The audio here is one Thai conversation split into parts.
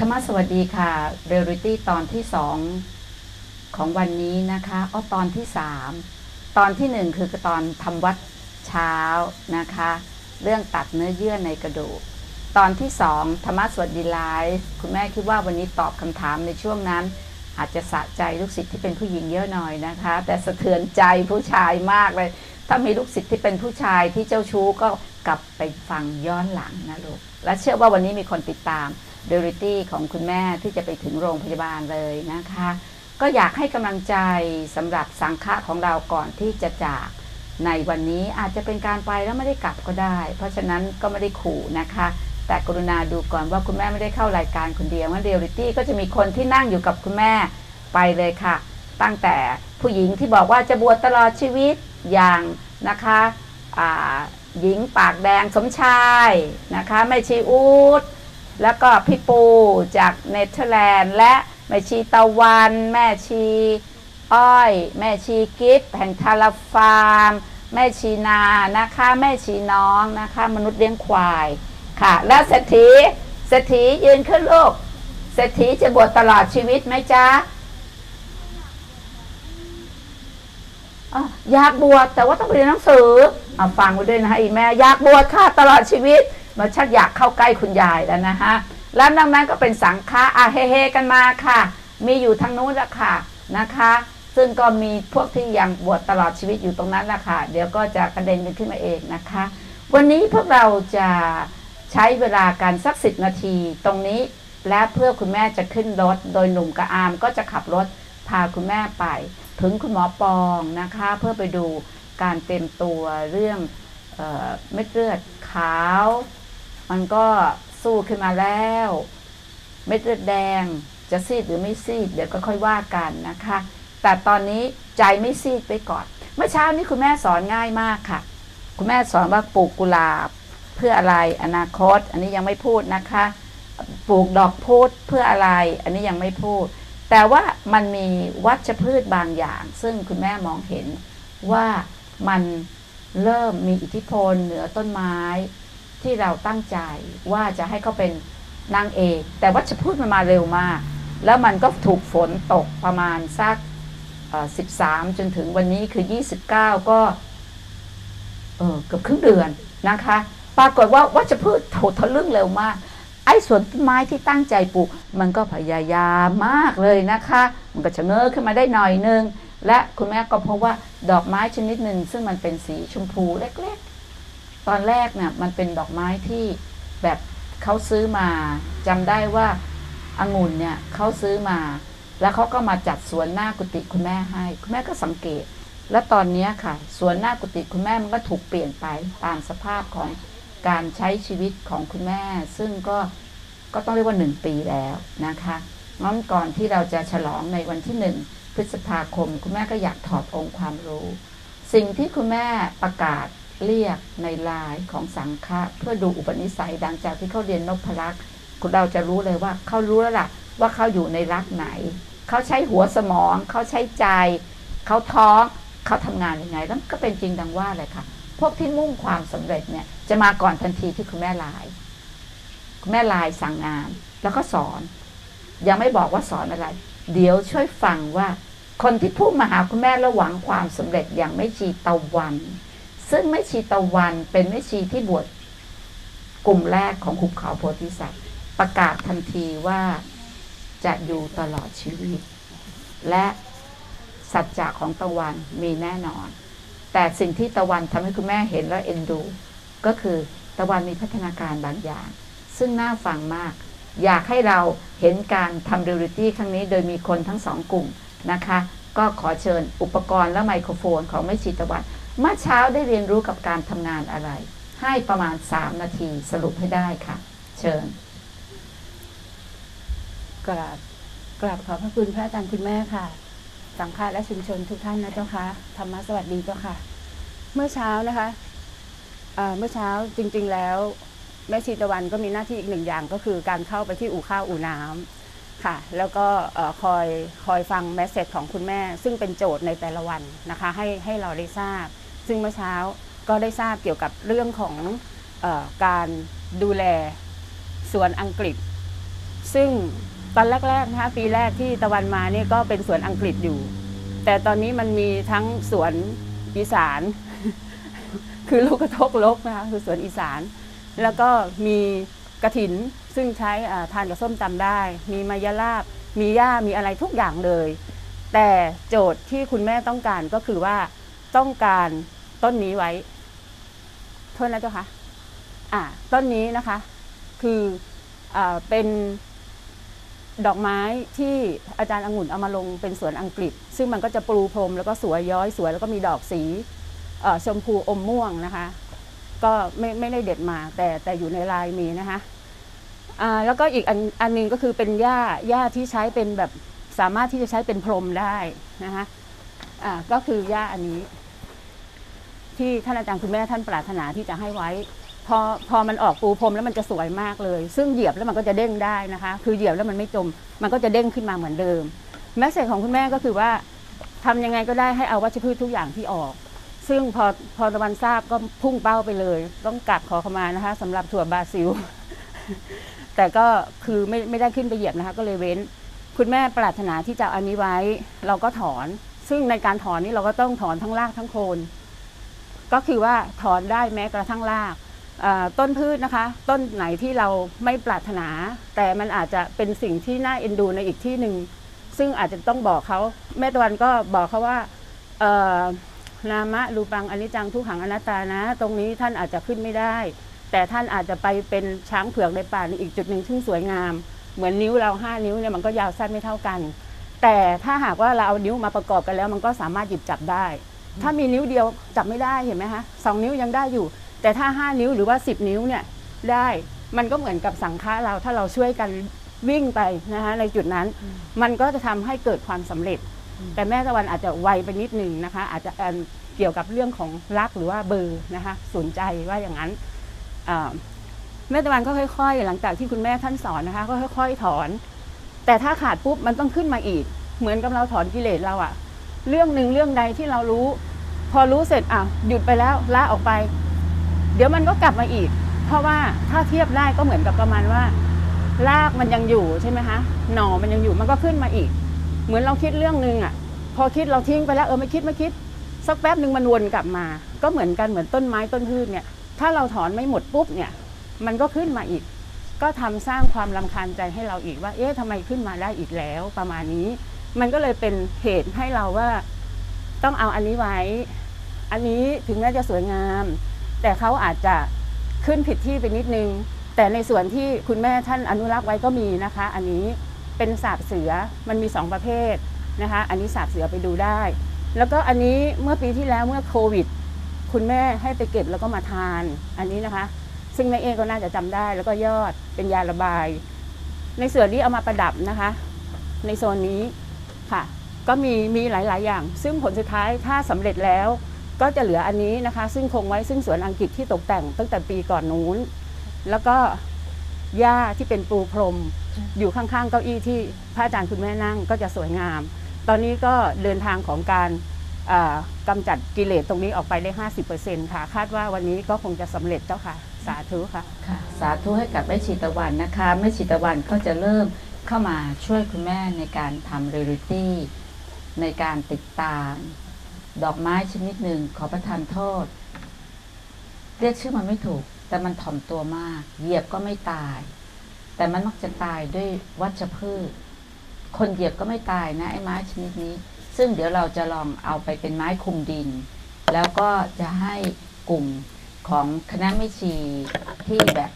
ธรรมะสวัสดีค่ะเรียลิตี้ตอนที่สองของวันนี้นะคะอ้อตอนที่สามตอนที่หนึ่งคือตอนทำวัดเช้านะคะ เรื่องตัดเนื้อเยื่อในกระดูก ตอนที่สองธรรมะสวัสดีไลฟ์คุณแม่คิดว่าวันนี้ตอบคำถามในช่วงนั้น อาจจะสะใจลูกศิษย์ที่เป็นผู้หญิงเยอะหน่อยนะคะ แต่สะเทือนใจผู้ชายมากเลย ถ้ามีลูกศิษย์ที่เป็นผู้ชายที่เจ้าชู้ก็กลับไปฟังย้อนหลังนะลูกและเชื่อว่าวันนี้มีคนติดตาม เดลิตี้ของคุณแม่ที่จะไปถึงโรงพยาบาลเลยนะคะ ก็อยากให้กำลังใจสำหรับสังฆะของเราก่อนที่จะจากในวันนี้อาจจะเป็นการไปแล้วไม่ได้กลับก็ได้ เพราะฉะนั้นก็ไม่ได้ขู่นะคะ แต่กรุณาดูก่อนว่าคุณแม่ไม่ได้เข้ารายการคนเดียวว่าเรียลิตี้ก็จะมีคนที่นั่งอยู่กับคุณแม่ไปเลยค่ะ ตั้งแต่ผู้หญิงที่บอกว่าจะบวชตลอดชีวิตอย่างนะคะหญิงปากแดงสมชายนะคะ ไม่ชีอูด แล้วก็พี่ปูจากเนเธอร์แลนด์ และแม่ชีตะวัน แม่ชี อ้อย แม่ชีกิฟแห่งทาราฟาร์ม แม่ชีนานะคะ แม่ชีน้องนะคะ มนุษย์เลี้ยงควายค่ะ แล้วเศรษฐีเศรษฐียืนขึ้นลูกเศรษฐีจะบวชตลอดชีวิตไหมจ๊ะอยากบวชแต่ว่าต้องเรียนหนังสือเอาฟังไว้ด้วยนะอีแม่อยากบวชค่ะตลอดชีวิต มาชักอยากเข้าใกล้คุณยายแล้วนะฮะแล้วดังนั้นก็เป็นสังฆะอาเฮเฮกันมาค่ะ มีอยู่ทางนู้นละค่ะนะคะ ซึ่งก็มีพวกที่ยังบวชตลอดชีวิตอยู่ตรงนั้นละค่ะ เดี๋ยวก็จะกระเด็นกันขึ้นมาเองนะคะ วันนี้พวกเราจะใช้เวลาการสักสิบนาทีตรงนี้และเพื่อคุณแม่จะขึ้นรถ โดยหนุ่มกับอามก็จะขับรถพาคุณแม่ไป ถึงคุณหมอปองนะคะ เพื่อไปดูการเต็มตัวเรื่องเออเม็ดเลือดขาว มันก็สู้ขึ้นมาแล้ว เม็ดเลือดแดงจะซีดหรือไม่ซีด เดี๋ยวก็ค่อยว่ากันนะคะ แต่ตอนนี้ใจไม่ซีดไปก่อน เมื่อเช้านี้คุณแม่สอนง่ายมากค่ะ คุณแม่สอนว่าปลูกกุหลาบ เพื่ออะไรอนาคต อันนี้ยังไม่พูดนะคะ ปลูกดอกพุธเพื่ออะไร อันนี้ยังไม่พูด แต่ว่ามันมีวัชพืชบางอย่าง ซึ่งคุณแม่มองเห็นว่ามันเริ่มมีอิทธิพลเหนือต้นไม้ ที่เราตั้งใจว่าจะให้เขาเป็นนางเอกแต่วัชพืชมันมาเร็วมาก แล้วมันก็ถูกฝนตกประมาณสักสิบสามจนถึงวันนี้คือยี่สิบเก้าก็เออเกือบครึ่งเดือนนะคะ ปรากฏว่าวัชพืชโถทะลึ่งเร็วมาก ไอ้สวนต้นไม้ที่ตั้งใจปลูก มันก็พยายามมากเลยนะคะ มันก็จะเงอขึ้นมาได้หน่อยนึง และคุณแม่ก็พบว่าดอกไม้ชนิดหนึ่งซึ่งมันเป็นสีชมพูเล็ก ตอนแรกเนี่ยมันเป็นดอกไม้ที่แบบเขาซื้อมาจำได้ว่าอางุ่นเนี่ยเขาซื้อมา แล้วเขาก็มาจัดสวนหน้ากุฏิคุณแม่ให้ คุณแม่ก็สังเกต แล้วตอนนี้ค่ะสวนหน้ากุฏิคุณแม่มันก็ถูกเปลี่ยนไปตามสภาพของการใช้ชีวิตของคุณแม่ ซึ่งก็ก็ต้องเรียกว่าหนึ่งปีแล้วนะคะงั้นก่อนที่เราจะฉลองในวันที่หนึ่งพฤษภาคม คุณแม่ก็อยากถอดองค์ความรู้ สิ่งที่คุณแม่ประกาศ เรียกในลายของสังฆะเพื่อดูอุปนิสัยดังจากที่เขาเรียนนพลักษ์คุณเราจะรู้เลยว่าเขารู้แล้วล่ะ ว่าเขาอยู่ในรักไหน เขาใช้หัวสมอง เขาใช้ใจ เขาท้องเขาทำงานยังไงแล้วก็เป็นจริงดังว่าเลยค่ะ พวกที่มุ่งความสำเร็จเนี่ย จะมาก่อนทันทีที่คุณแม่ลาย คุณแม่ลายสั่งงาน แล้วก็สอน ยังไม่บอกว่าสอนอะไร เดี๋ยวช่วยฟังว่า คนที่พุ่งมาหาคุณแม่ระหวังความสำเร็จอย่างไม่ชีตะวัน ซึ่งแม่ชีตะวันเป็นแม่ชีที่บวชกลุ่มแรกของขุบเขาโพธิสัตว์ ประกาศทันทีว่าจะอยู่ตลอดชีวิต และสัจจะของตะวันมีแน่นอน แต่สิ่งที่ตะวันทำให้คุณแม่เห็นและเอ็นดู ก็คือตะวันมีพัฒนาการบางอย่าง ซึ่งน่าฟังมาก อยากให้เราเห็นการทำเรียลิตี้ครั้งนี้โดยมีคนทั้งสองกลุ่มนะคะ ก็ขอเชิญอุปกรณ์และไมโครโฟนของแม่ชีตะวัน เมื่อเช้าได้เรียนรู้กับการทำงานอะไร ให้ประมาณสามนาทีสรุปให้ได้ค่ะ เชิญ กราบกราบขอบพระคุณพระอาจารย์คุณแม่ค่ะ สังฆาและชุมชนทุกท่านนะเจ้าค่ะธรรมะสวัสดีเจ้าค่ะ เมื่อเช้านะคะเมื่อเช้าจริง ๆ แล้ว แม่ชีตะวันก็มีหน้าที่อีกหนึ่งอย่างก็คือการเข้าไปที่อู่ข้าวอู่น้ำค่ะ แล้วก็คอยคอยฟังแมสเซจของคุณแม่ ซึ่งเป็นโจทย์ในแต่ละวันนะคะ ให้ให้เราได้ทราบ ซึ่งเมื่อเช้าก็ได้ทราบเกี่ยวกับเรื่องของอการดูแลสวนอังกฤษ ซึ่งตอนแรกๆนะคะปีแรกที่ตะวันมานี่ก็เป็นสวนอังกฤษอยู่ แต่ตอนนี้มันมีทั้งสวนอีสาน คือลูกกระทกลกนะคะคือสวนอีสาน แล้วก็มีกระถินซึ่งใช้ทานกับส้มตำได้ มีมายาลาบ มีหญ้ามีอะไรทุกอย่างเลย แต่โจทย์ที่คุณแม่ต้องการก็คือว่าต้องการ ต้นนี้ไว้โทษนะเจ้าค่ะอ่า ต้นนี้นะคะ คืออ่าเป็นดอกไม้ที่อาจารย์องุ่นเอามาลงเป็นสวนอังกฤษ ซึ่งมันก็จะปลูพรมแล้วก็สวยย้อยสวยแล้วก็มีดอกสีชมพูอมม่วงนะคะ ก็ไม่ไม่ได้เด็ดมาแต่แต่อยู่ในลายมีนะคะแล้วก็อีกอันอันหนึงก็คือเป็นหญ้าหญ้าที่ใช้เป็นแบบสามารถที่จะใช้เป็นพรมได้นะคะอ่าก็คือหญ้าอันนี้ ที่ท่านอาจารย์คุณแม่ท่านปรารถนาที่จะให้ไว้ พอพอมันออกปูพรมแล้วมันจะสวยมากเลย ซึ่งเหยียบแล้วมันก็จะเด้งได้นะคะ คือเหยียบแล้วมันไม่จม มันก็จะเด้งขึ้นมาเหมือนเดิมแมสเซจของคุณแม่ก็คือว่าทำยังไงก็ได้ให้เอาวัชพืชทุกอย่างที่ออก ซึ่งพอพอตะวันทราบก็พุ่งเป้าไปเลย ต้องกลับขอขมานะคะสำหรับถั่วบราซิล แต่ก็คือไม่ไม่ได้ขึ้นไปเหยียบนะคะ ก็เลยเว้น คุณแม่ปรารถนาที่จะเอาอันนี้ไว้ เราก็ถอน ซึ่งในการถอนนี่เราก็ต้องถอนทั้งรากทั้งโคน ก็คือว่าถอนได้แม้กระทั่งรากต้นพืชนะคะ ต้นไหนที่เราไม่ปรารถนา แต่มันอาจจะเป็นสิ่งที่น่าเอ็นดูในอีกที่หนึ่งซึ่งอาจจะต้องบอกเขาแม่ตะวันก็บอกเขาว่านามะรูปังอนิจจังทุกขังอนัตตานะ ตรงนี้ท่านอาจจะขึ้นไม่ได้ แต่ท่านอาจจะไปเป็นช้างเผือกในป่าในอีกจุดหนึ่งซึ่งสวยงาม เหมือนนิ้วเราห้านิ้วเนี่ยมันก็ยาวสั้นไม่เท่ากัน แต่ถ้าหากว่าเราเอานิ้วมาประกอบกันแล้ว มันก็สามารถหยิบจับได้ ถ้ามีนิ้วเดียวจับไม่ได้เห็นไหมคะสองนิ้วยังได้อยู่ แต่ถ้าห้านิ้วหรือว่าสิบนิ้วเนี่ยได้มันก็เหมือนกับสังฆะเราถ้าเราช่วยกันวิ่งไปนะคะในจุดนั้น มันก็จะทำให้เกิดความสำเร็จ แต่แม่ตะวันอาจจะไวไปนิดนึงนะคะ อาจจะเอิ่มเกี่ยวกับเรื่องของรักหรือว่าเบอร์นะคะสนใจว่าอย่างนั้นอ่าแม่ตะวันก็ค่อย ๆ หลังจากที่คุณแม่ท่านสอนนะคะ ก็ค่อย ๆ ถอน แต่ถ้าขาดปุ๊บมันต้องขึ้นมาอีก เหมือนกับเราถอนกิเลสเราอะ เรื่องหนึ่งเรื่องใดที่เรารู้ พอรู้เสร็จอะหยุดไปแล้วละออกไป เดี๋ยวมันก็กลับมาอีก เพราะว่าถ้าเทียบได้ก็เหมือนกับประมาณว่า รากมันยังอยู่ใช่ไหมคะหน่อมันยังอยู่มันก็ขึ้นมาอีก เหมือนเราคิดเรื่องหนึ่งอะ พอคิดเราทิ้งไปแล้วเออไม่คิดไม่คิด สักแป๊บหนึ่งมันวนกลับมา ก็เหมือนกันเหมือนต้นไม้ต้นพืชเนี่ย ถ้าเราถอนไม่หมดปุ๊บเนี่ย มันก็ขึ้นมาอีก ก็ทำสร้างความลำคาญใจให้เราอีกว่า เอ๊ะทำไมขึ้นมาได้อีกแล้วประมาณนี้ มันก็เลยเป็นเหตุให้เราว่าต้องเอาอันนี้ไว้ อันนี้ถึงแม้จะสวยงาม แต่เขาอาจจะขึ้นผิดที่ไปนิดนึง แต่ในส่วนที่คุณแม่ท่านอนุรักษ์ไว้ก็มีนะคะ อันนี้เป็นสาบเสือมันมีสองประเภทนะคะ อันนี้สาบเสือไปดูได้ แล้วก็อันนี้เมื่อปีที่แล้วเมื่อโควิด คุณแม่ให้ไปเก็บแล้วก็มาทาน อันนี้นะคะ ซึ่งแม่เอก็น่าจะจำได้ แล้วก็ยอดเป็นยาระบาย ในส่วนนี้เอามาประดับนะคะ ในโซนนี้ ค่ะ ก็มีมีหลาย ๆ อย่าง ซึ่งผลสุดท้ายถ้าสำเร็จแล้ว ก็จะเหลืออันนี้นะคะ ซึ่งคงไว้ซึ่งสวนอังกฤษที่ตกแต่งตั้งแต่ปีก่อนนู้น แล้วก็หญ้าที่เป็นปูพรม อยู่ข้าง ๆ เก้าอี้ที่พระอาจารย์คุณแม่นั่งก็จะสวยงาม ตอนนี้ก็เดินทางของการอ่ากำจัดกิเลสตรงนี้ออกไปได้ 50%ค่ะ คาดว่าวันนี้ก็คงจะสำเร็จเจ้าค่ะ สาธุค่ะค่ะสาธุให้กับแม่ชีตะวันนะคะ แม่ชีตะวันก็จะเริ่ม เข้ามาช่วยคุณแม่ในการทำเรียลิตี้ในการติดตาม ดอกไม้ชนิดหนึ่งขอประทานโทษ เรียกชื่อมันไม่ถูก แต่มันถ่อมตัวมาก เหยียบก็ไม่ตาย แต่มันมักจะตายด้วยวัชพืช คนเหยียบก็ไม่ตายนะไอ้ไม้ชนิดนี้ ซึ่งเดี๋ยวเราจะลองเอาไปเป็นไม้คุมดิน แล้วก็จะให้กลุ่มของคณะไม่ชีที่แบบ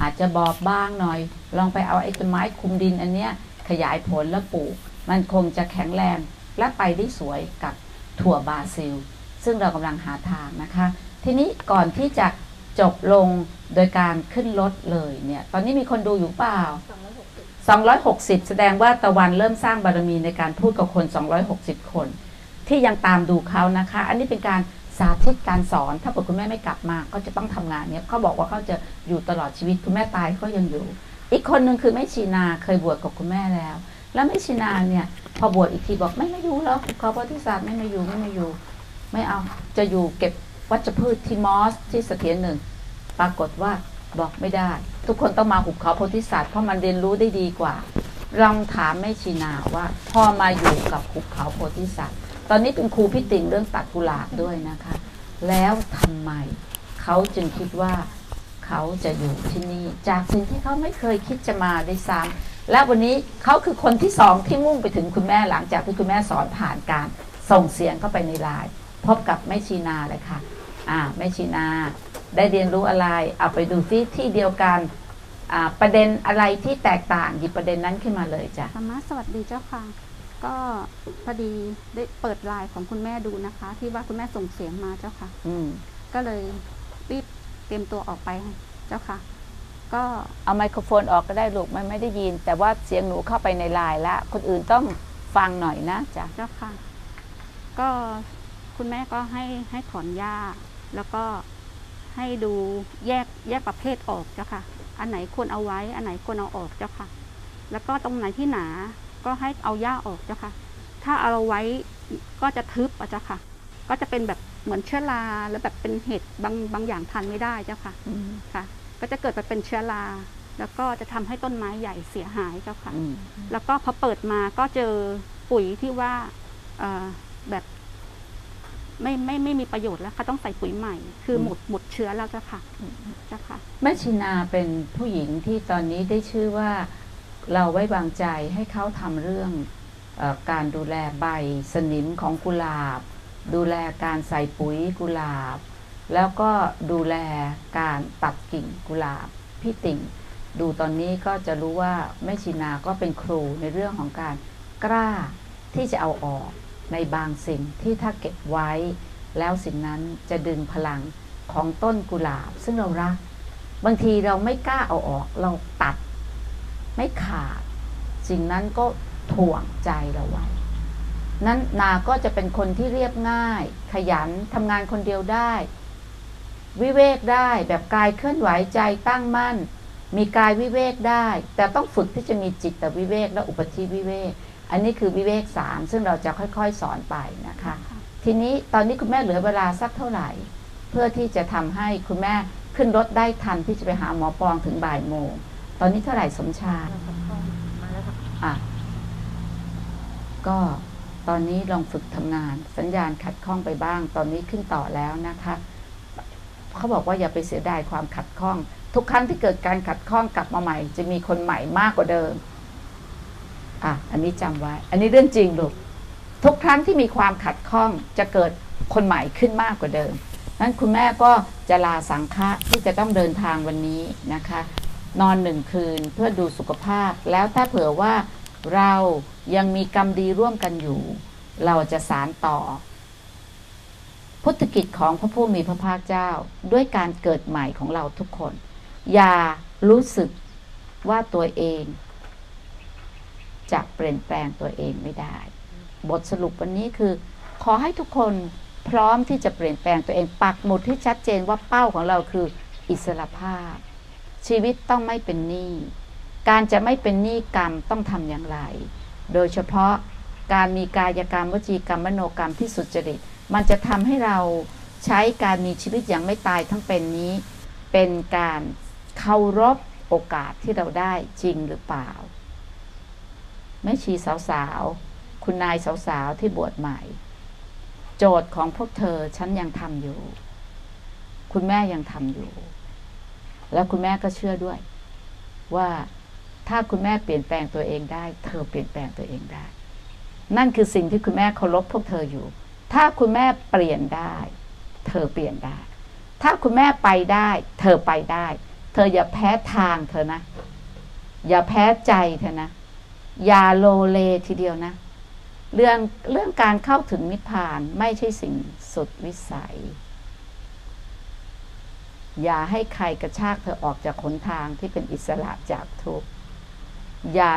อาจจะบอบบางหน่อย ลองไปเอาไอ้ต้นไม้คุมดินอันเนี้ยขยายผลแล้วปลูก มันคงจะแข็งแรงและไปได้สวยกับถั่วบราซิล ซึ่งเรากำลังหาทางนะคะ ทีนี้ก่อนที่จะจบลงโดยการขึ้นรถเลยเนี่ย ตอนนี้มีคนดูอยู่เปล่า 260 แสดงว่าตะวันเริ่มสร้างบารมีในการพูดกับคน 260 คน ที่ยังตามดูเขานะคะ อันนี้เป็นการ สาธิตการสอนถ้าเกิดคุณแม่ไม่กลับมา ก็จะต้องทำงานเนี้ยเขาบอกว่าเขาจะอยู่ตลอดชีวิตคุณแม่ตายก็ยังอยู่ อีกคนหนึ่งคือแม่ชีนาเคยบวชกับคุณแม่แล้ว แล้วแม่ชีนาเนี่ยพอบวชอีกทีบอกไม่มาอยู่แล้วขอพระทิศาสตร์ไม่มาอยู่ไม่มาอยู่ ไม่เอาจะอยู่เก็บวัชพืชที่มอสที่เสถียรหนึ่ง ปรากฏว่าบอกไม่ได้ ทุกคนต้องมาหุบเขาโพธิสัตว์เพราะมันเรียนรู้ได้ดีกว่าลองถามแม่ชีนาว่าพ่อมาอยู่กับหุบเขาโพธิสัตว์ ตอนนี้เป็นครูพิติ่งเรื่องตัดกุหลาบด้วยนะคะ แล้วทำไมเขาจึงคิดว่าเขาจะอยู่ที่นี่ จากสิ่งที่เขาไม่เคยคิดจะมาได้วยซ้ำและวันนี้เขาคือคนที่สองที่มุ่งไปถึงคุณแม่หลังจากที่คุณแม่สอนผ่านการส่งเสียงเข้าไปในไลน์พบกับแม่ชีนาเลยค่ะ อ่าแม่ชีนาได้เรียนรู้อะไรเอาไปดูซิที่เดียวกันอ่าประเด็นอะไรที่แตกต่างหยิบประเด็นนั้นขึ้นมาเลยจ้ะธรรมะสวัสดีเจ้าค่ะ ก็พอดีได้เปิดไลน์ของคุณแม่ดูนะคะ ที่ว่าคุณแม่ส่งเสียงมาเจ้าค่ะ อืมก็เลยรีบเตรียมตัวออกไปเจ้าค่ะ ก็เอาไมโครโฟนออกก็ได้ลูกมันไม่ได้ยิน แต่ว่าเสียงหนูเข้าไปในไลน์แล้วคนอื่นต้องฟังหน่อยนะจ้ะเจ้าค่ะ ก็คุณแม่ก็ให้ให้ถอนหญ้า แล้วก็ให้ดูแยกแยกประเภทออกเจ้าค่ะ อันไหนควรเอาไว้ อันไหนควรเอาออกเจ้าค่ะ แล้วก็ตรงไหนที่หนา ก็ให้เอาหญ้าออกเจ้าค่ะ ถ้าเอาไว้ก็จะทึบอะเจ้าค่ะ ก็จะเป็นแบบเหมือนเชื้อราแล้วแบบเป็นเห็ดบางบางอย่างทานไม่ได้เจ้าค่ะอืมค่ะ ก็จะเกิดไปเป็นเชื้อราแล้วก็จะทำให้ต้นไม้ใหญ่เสียหายเจ้าค่ะอืมแล้วก็พอเปิดมาก็เจอปุ๋ยที่ว่าเอ่อแบบไม่ไม่ไม่มีประโยชน์แล้วค่ะต้องใส่ปุ๋ยใหม่ คือหมดหมดเชื้อแล้วเจ้าค่ะเจ้าค่ะแม่ชินาเป็นผู้หญิงที่ตอนนี้ได้ชื่อว่า เราไว้วางใจให้เขาทำเรื่องออการดูแลใบสนิมของกุหลาบ ดูแลการใส่ปุ๋ยกุหลาบ แล้วก็ดูแลการตัดกิ่งกุหลาบพี่ติ่ง ดูตอนนี้ก็จะรู้ว่าแม่ชินาก็เป็นครูในเรื่องของการกล้าที่จะเอาออกในบางสิ่งที่ถ้าเก็บไว้ แล้วสิ่งนั้นจะดึงพลังของต้นกุหลาบ ซึ่งเรารัก บางทีเราไม่กล้าเอาออกเราตัด ไม่ขาด สิ่งนั้นก็ถ่วงใจเราไว้นั้นนาก็จะเป็นคนที่เรียบง่าย ขยันทำงานคนเดียวได้ วิเวกได้แบบกายเคลื่อนไหวใจตั้งมั่น มีกายวิเวกได้ แต่ต้องฝึกที่จะมีจิตวิเวกและอุปธิวิเวก อันนี้คือวิเวกสามซึ่งเราจะค่อยๆสอนไปนะคะ ทีนี้ตอนนี้คุณแม่เหลือเวลาสักเท่าไหร่ เพื่อที่จะทำให้คุณแม่ขึ้นรถได้ทันที่จะไปหาหมอปองถึงบ่ายโมง ตอนนี้เท่าไหร่สมชาย อะ ก็ตอนนี้ลองฝึกทำงาน สัญญาณขัดข้องไปบ้าง ตอนนี้ขึ้นต่อแล้วนะคะ เขาบอกว่าอย่าไปเสียดายความขัดข้อง ทุกครั้งที่เกิดการขัดข้องกลับมาใหม่ จะมีคนใหม่มากกว่าเดิม อะ อันนี้จำไว้ อันนี้เรื่องจริงลูกทุกครั้งที่มีความขัดข้องจะเกิดคนใหม่ขึ้นมากกว่าเดิมนั้นคุณแม่ก็จะลาสังฆะที่จะต้องเดินทางวันนี้นะคะ นอนหนึ่งคืนเพื่อดูสุขภาพ แล้วถ้าเผื่อว่าเรายังมีกรรมดีร่วมกันอยู่ เราจะสารต่อ พุทธกิจของพระผู้มีพระภาคเจ้า ด้วยการเกิดใหม่ของเราทุกคน อย่ารู้สึกว่าตัวเอง จะเปลี่ยนแปลงตัวเองไม่ได้ บทสรุปวันนี้คือ ขอให้ทุกคนพร้อมที่จะเปลี่ยนแปลงตัวเองปักหมุดที่ชัดเจนว่าเป้าของเราคือ อิสรภาพ ชีวิตต้องไม่เป็นหนี้ การจะไม่เป็นหนี้กรรมต้องทำอย่างไร โดยเฉพาะการมีกายกรรมวจีกรรมมโนกรรมที่สุจริต มันจะทำให้เราใช้การมีชีวิตอย่างไม่ตายทั้งเป็นนี้ เป็นการเคารพโอกาสที่เราได้จริงหรือเปล่าแม่ชีสาวๆ คุณนายสาวๆ ที่บวชใหม่ โจทย์ของพวกเธอฉันยังทำอยู่ คุณแม่ยังทำอยู่ แล้วคุณแม่ก็เชื่อด้วย ว่าถ้าคุณแม่เปลี่ยนแปลงตัวเองได้ เธอเปลี่ยนแปลงตัวเองได้ นั่นคือสิ่งที่คุณแม่เคารพพวกเธออยู่ ถ้าคุณแม่เปลี่ยนได้ เธอเปลี่ยนได้ ถ้าคุณแม่ไปได้ เธอไปได้ เธออย่าแพ้ทางเธอนะ อย่าแพ้ใจเธอนะ อย่าโลเลทีเดียวนะ เรื่องเรื่องการเข้าถึงนิพพานไม่ใช่สิ่งสุดวิสัย อย่าให้ใครกระชากเธอออกจากหนทางที่เป็นอิสระจากทุกข์อย่า